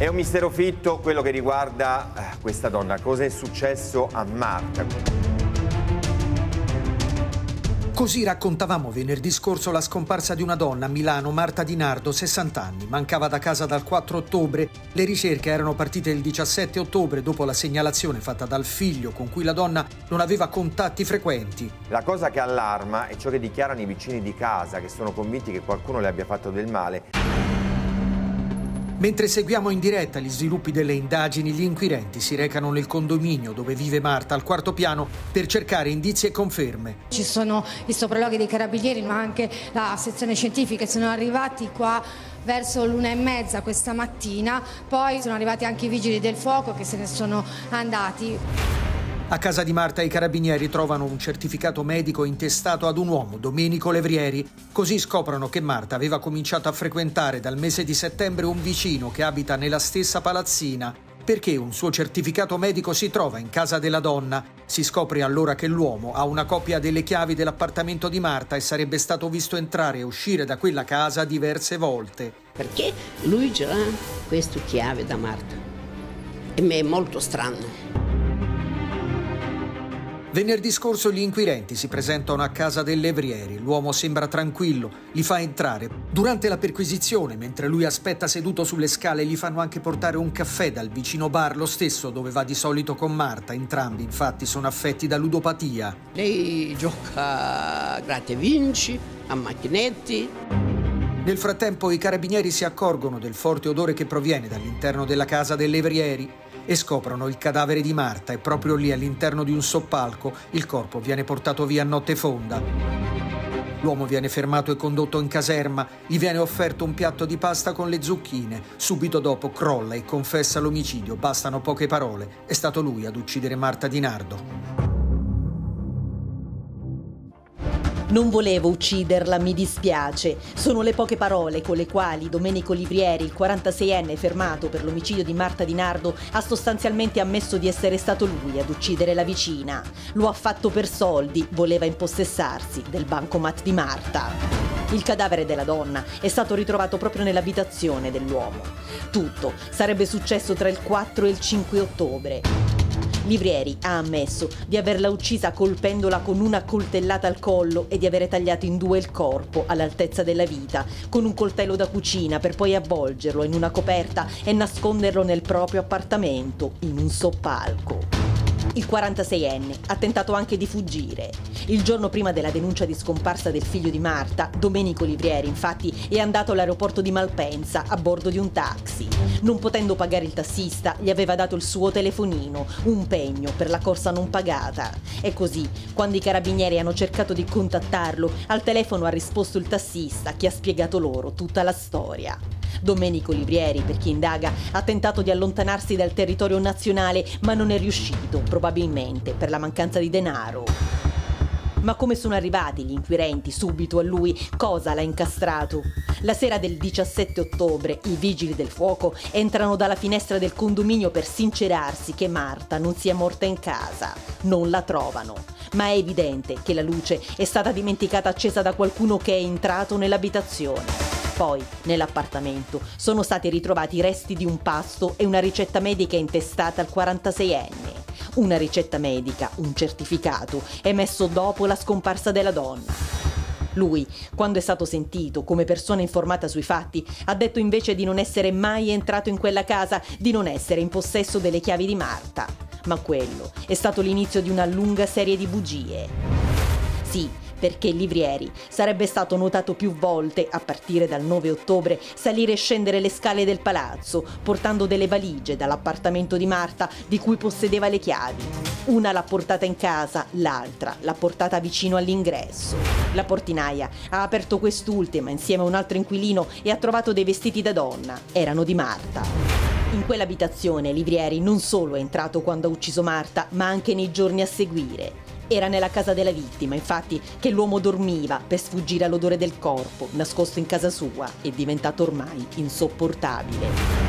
È un mistero fitto quello che riguarda eh, questa donna. Cosa è successo a Marta? Così raccontavamo venerdì scorso la scomparsa di una donna a Milano, Marta Di Nardo, 60 anni. Mancava da casa dal 4 ottobre. Le ricerche erano partite il 17 ottobre dopo la segnalazione fatta dal figlio con cui la donna non aveva contatti frequenti. La cosa che allarma è ciò che dichiarano i vicini di casa, che sono convinti che qualcuno le abbia fatto del male. Mentre seguiamo in diretta gli sviluppi delle indagini, gli inquirenti si recano nel condominio dove vive Marta al quarto piano per cercare indizi e conferme. Ci sono i sopralluoghi dei carabinieri ma anche la sezione scientifica sono arrivati qua verso l'una e mezza questa mattina, poi sono arrivati anche i vigili del fuoco che se ne sono andati. A casa di Marta i carabinieri trovano un certificato medico intestato ad un uomo, Domenico Levrieri. Così scoprono che Marta aveva cominciato a frequentare dal mese di settembre un vicino che abita nella stessa palazzina. Perché un suo certificato medico si trova in casa della donna? Si scopre allora che l'uomo ha una copia delle chiavi dell'appartamento di Marta e sarebbe stato visto entrare e uscire da quella casa diverse volte. Perché lui già ha questa chiave da Marta. E mi è molto strano. Venerdì scorso gli inquirenti si presentano a casa dell'Evrieri. L'uomo sembra tranquillo, li fa entrare. Durante la perquisizione, mentre lui aspetta seduto sulle scale, gli fanno anche portare un caffè dal vicino bar, lo stesso dove va di solito con Marta. Entrambi, infatti, sono affetti da ludopatia. Lei gioca a gratte vinci, a macchinetti. Nel frattempo i carabinieri si accorgono del forte odore che proviene dall'interno della casa dell'Evrieri e scoprono il cadavere di Marta e proprio lì all'interno di un soppalco il corpo viene portato via a notte fonda. L'uomo viene fermato e condotto in caserma, gli viene offerto un piatto di pasta con le zucchine. Subito dopo crolla e confessa l'omicidio, bastano poche parole. È stato lui ad uccidere Marta Di Nardo. Non volevo ucciderla, mi dispiace. Sono le poche parole con le quali Domenico Livrieri, il 46enne fermato per l'omicidio di Marta Di Nardo, ha sostanzialmente ammesso di essere stato lui ad uccidere la vicina. Lo ha fatto per soldi, voleva impossessarsi del bancomat di Marta. Il cadavere della donna è stato ritrovato proprio nell'abitazione dell'uomo. Tutto sarebbe successo tra il 4 e il 5 ottobre. Livrieri ha ammesso di averla uccisa colpendola con una coltellata al collo e di avere tagliato in due il corpo all'altezza della vita con un coltello da cucina per poi avvolgerlo in una coperta e nasconderlo nel proprio appartamento in un soppalco. Il 46enne ha tentato anche di fuggire. Il giorno prima della denuncia di scomparsa del figlio di Marta, Domenico Livrieri, infatti, è andato all'aeroporto di Malpensa a bordo di un taxi. Non potendo pagare il tassista, gli aveva dato il suo telefonino, un pegno per la corsa non pagata. E così, quando i carabinieri hanno cercato di contattarlo, al telefono ha risposto il tassista che ha spiegato loro tutta la storia. Domenico Livrieri, per chi indaga, ha tentato di allontanarsi dal territorio nazionale, ma non è riuscito, probabilmente per la mancanza di denaro. Ma come sono arrivati gli inquirenti subito a lui? Cosa l'ha incastrato? La sera del 17 ottobre i vigili del fuoco entrano dalla finestra del condominio per sincerarsi che Marta non sia morta in casa. Non la trovano. Ma è evidente che la luce è stata dimenticata accesa da qualcuno che è entrato nell'abitazione. Poi, nell'appartamento, sono stati ritrovati i resti di un pasto e una ricetta medica intestata al 46enne. Una ricetta medica, un certificato, emesso dopo la scomparsa della donna. Lui, quando è stato sentito come persona informata sui fatti, ha detto invece di non essere mai entrato in quella casa, di non essere in possesso delle chiavi di Marta. Ma quello è stato l'inizio di una lunga serie di bugie. Sì, perché Livrieri sarebbe stato notato più volte, a partire dal 9 ottobre, salire e scendere le scale del palazzo, portando delle valigie dall'appartamento di Marta di cui possedeva le chiavi. Una l'ha portata in casa, l'altra l'ha portata vicino all'ingresso. La portinaia ha aperto quest'ultima insieme a un altro inquilino e ha trovato dei vestiti da donna. Erano di Marta. In quell'abitazione Livrieri non solo è entrato quando ha ucciso Marta, ma anche nei giorni a seguire. Era nella casa della vittima, infatti, che l'uomo dormiva per sfuggire all'odore del corpo, nascosto in casa sua e diventato ormai insopportabile.